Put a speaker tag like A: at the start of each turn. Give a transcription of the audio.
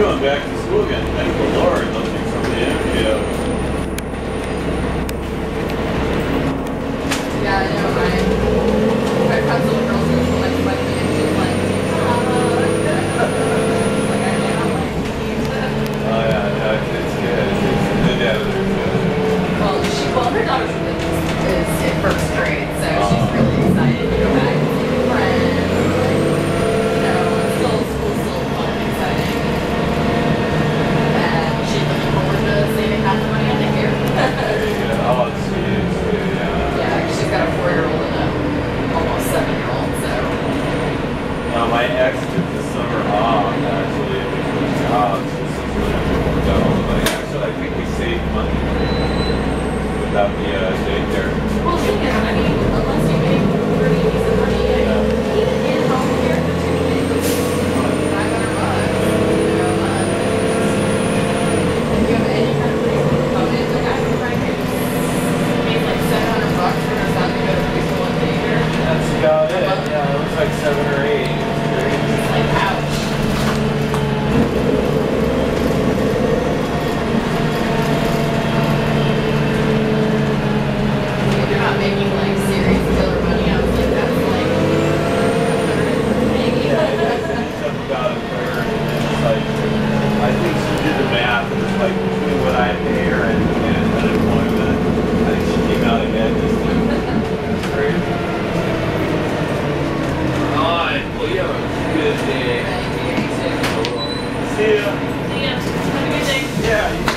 A: going back to school again. Thank the Lord. Nothing from the interview.
B: No, my
A: ex took the summer off actually and we switched jobs. This is when I worked out all the money. Actually, I think we saved money without the uh, daycare.
B: Yeah.